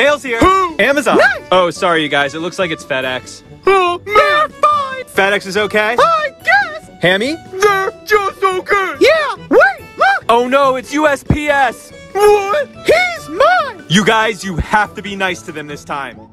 Mail's here. Amazon. Oh, sorry, you guys. It looks like it's FedEx. Oh, man, fine. FedEx is okay? I guess Hammy? they're just okay. Yeah, wait, look. Oh no, it's USPS. What? He's mine. You guys, you have to be nice to them this time.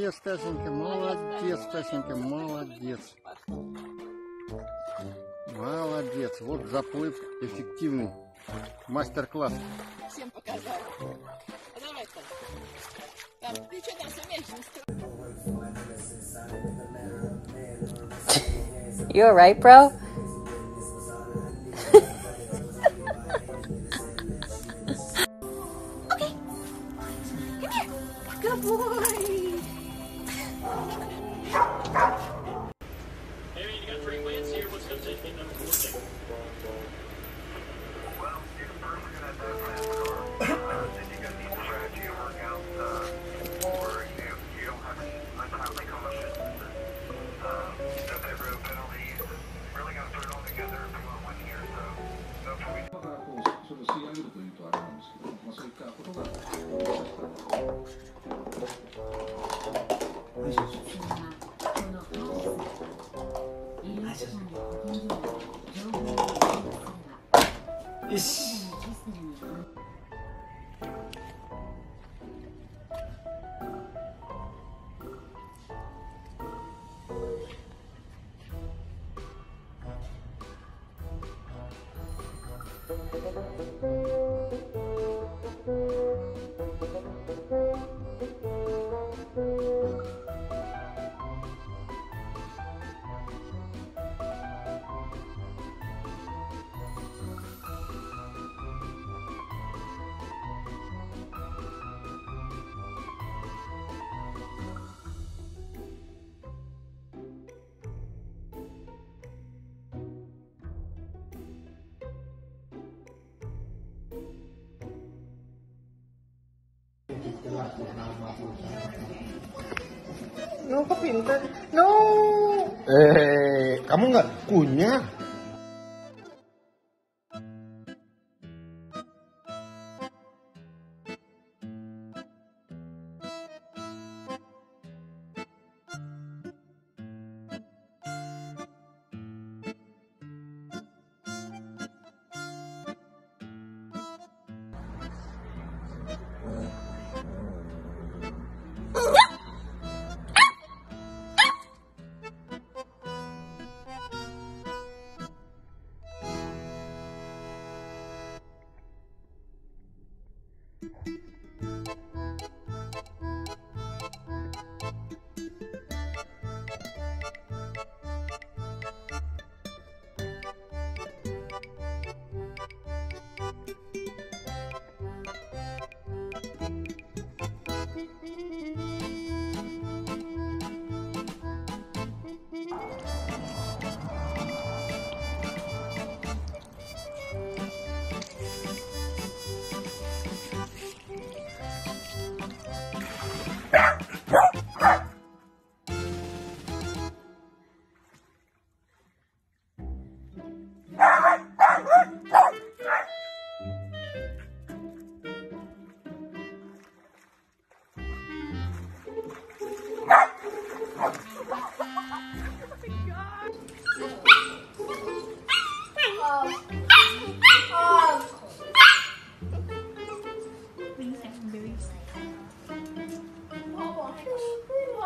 Молодец, Тасенька, молодец, Тасенька, молодец. Молодец. Вот заплыв эффективный. Мастер-класс. Всем показала. А давай-ка. Там, ты что там сумеешь? You alright, bro? Good boy. Thank you. Ixi. No, kok pinter? No. Eh, kamu nggak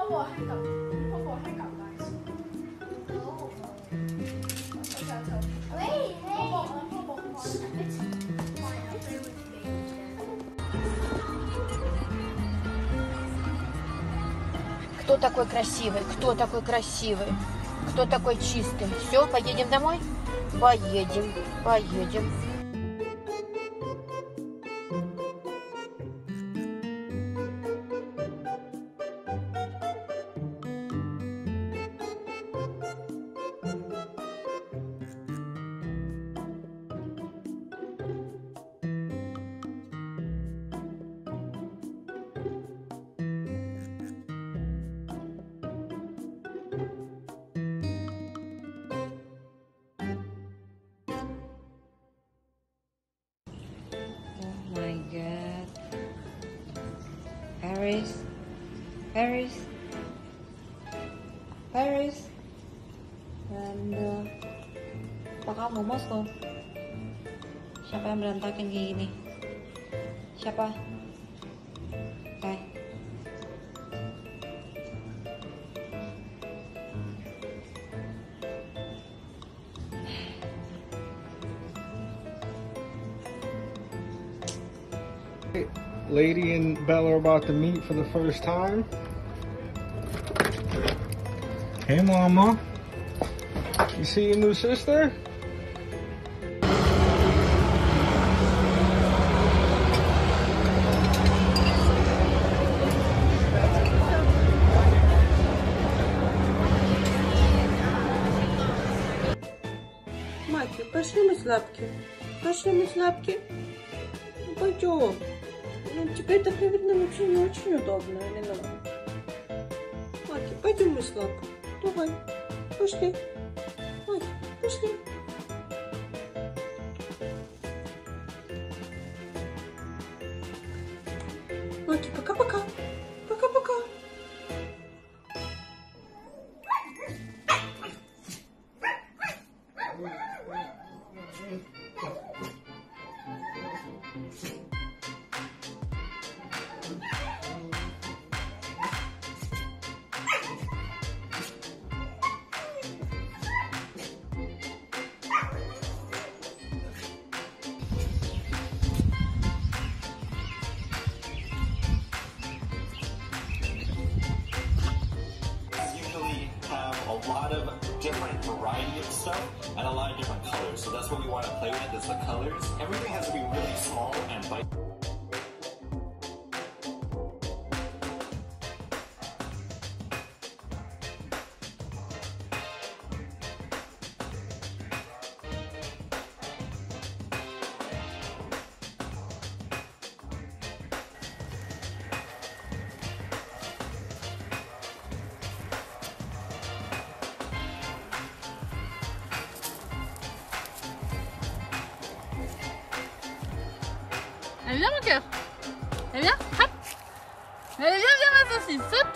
퍼버 Кто такой красивый? Кто такой красивый? Кто такой чистый? Все, поедем домой? Поедем, поедем. Paris. Paris. Paris. And uh, baka mo Moscow. Siapa yang berantakin kayak gini? Siapa? Eh. Lady and Bella are about to meet for the first time. Hey, Mama. You see your new sister? Маки, пошли мы лапки. Пошли мы лапки. Ну, пойдем. Ну, теперь так, наверное, вообще не очень удобно, или ну? Маки, пойдем мы лапки. Давай, пошли. Маки, пошли. Stuff and a lot of different colors. So that's what we want to play with is the colors. Everything has to be really small Allez, viens, mon cœur. Allez, viens, hop. Allez, viens, viens, ma saucisse, saute.